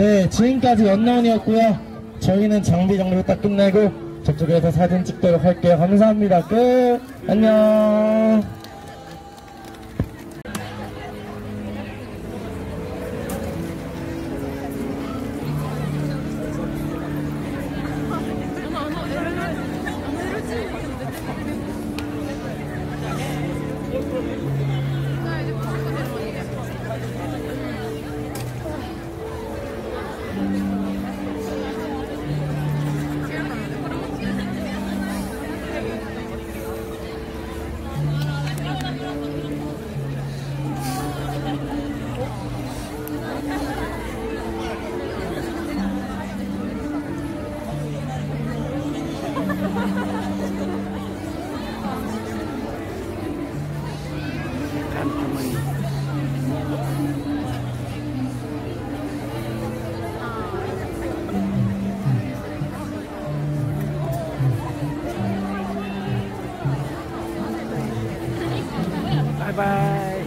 네, 지금까지 연나원이었고요. 저희는 장비 정리 딱 끝내고 저쪽에서 사진 찍도록 할게요. 감사합니다. 끝. 안녕. 拜拜。